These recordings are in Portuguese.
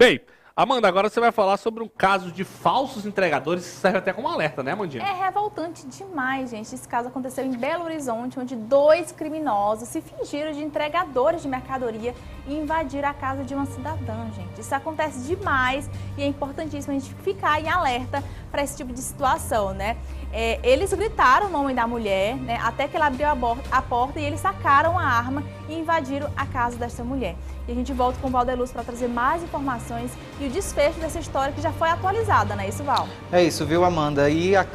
Bem, Amanda, agora você vai falar sobre um caso de falsos entregadores que serve até como alerta, né, Amandinha? É revoltante demais, gente. Esse caso aconteceu em Belo Horizonte, onde dois criminosos se fingiram de entregadores de mercadoria e invadiram a casa de uma cidadã, gente. Isso acontece demais e é importantíssimo a gente ficar em alerta para esse tipo de situação, né? É, eles gritaram o nome da mulher, né, até que ela abriu a, a, porta e eles sacaram a arma e invadiram a casa dessa mulher. E a gente volta com o Valdeluz para trazer mais informações e o desfecho dessa história que já foi atualizada, né, isso, Val? É isso, viu, Amanda? E a,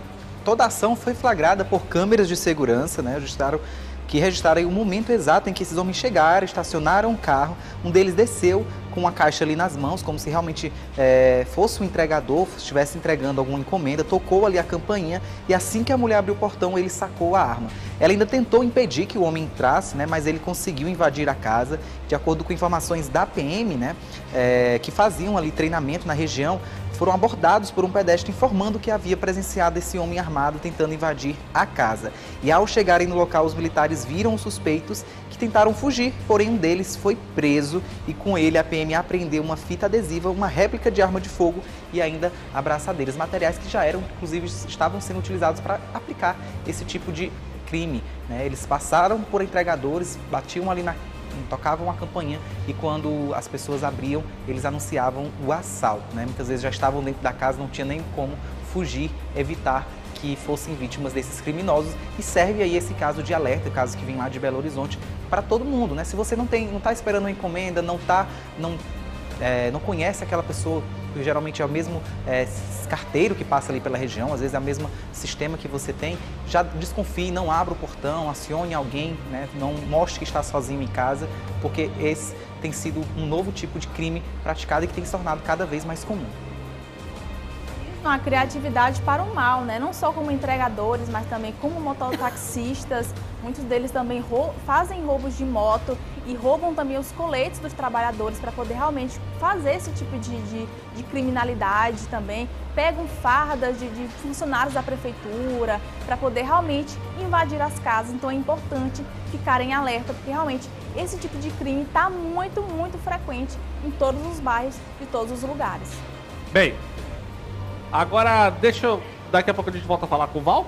toda a ação foi flagrada por câmeras de segurança, né, registraram que registraram o momento exato em que esses homens chegaram, estacionaram o carro, um deles desceu com uma caixa ali nas mãos, como se realmente é, fosse um entregador, estivesse entregando alguma encomenda, tocou ali a campainha e assim que a mulher abriu o portão, ele sacou a arma. Ela ainda tentou impedir que o homem entrasse, né, mas ele conseguiu invadir a casa. De acordo com informações da PM, né, é, que faziam ali treinamento na região, foram abordados por um pedestre informando que havia presenciado esse homem armado tentando invadir a casa. E ao chegarem no local, os militares viram os suspeitos que tentaram fugir, porém um deles foi preso e com ele a PM apreendeu uma fita adesiva, uma réplica de arma de fogo e ainda abraçadeiras, materiais que já eram, inclusive, estavam sendo utilizados para aplicar esse tipo de crime. Né? Eles passaram por entregadores, batiam ali na tocavam a campainha e quando as pessoas abriam, eles anunciavam o assalto. Né? Muitas vezes já estavam dentro da casa, não tinha nem como fugir, evitar que fossem vítimas desses criminosos e serve aí esse caso de alerta, caso que vem lá de Belo Horizonte, para todo mundo, né? Se você não tem, não está esperando uma encomenda, não tá, não, é, não conhece aquela pessoa, que geralmente é o mesmo é, carteiro que passa ali pela região, às vezes é o mesmo sistema que você tem, já desconfie, não abra o portão, acione alguém, né? não mostre que está sozinho em casa, porque esse tem sido um novo tipo de crime praticado e que tem se tornado cada vez mais comum uma criatividade para o mal, né? Não só como entregadores, mas também como mototaxistas. Muitos deles também fazem roubos de moto e roubam também os coletes dos trabalhadores para poder realmente fazer esse tipo de, de, de criminalidade também. Pegam fardas de, de funcionários da prefeitura para poder realmente invadir as casas. Então é importante ficarem alerta, porque realmente esse tipo de crime está muito, muito frequente em todos os bairros e todos os lugares. Bem, Agora, deixa eu. Daqui a pouco a gente volta a falar com o Val,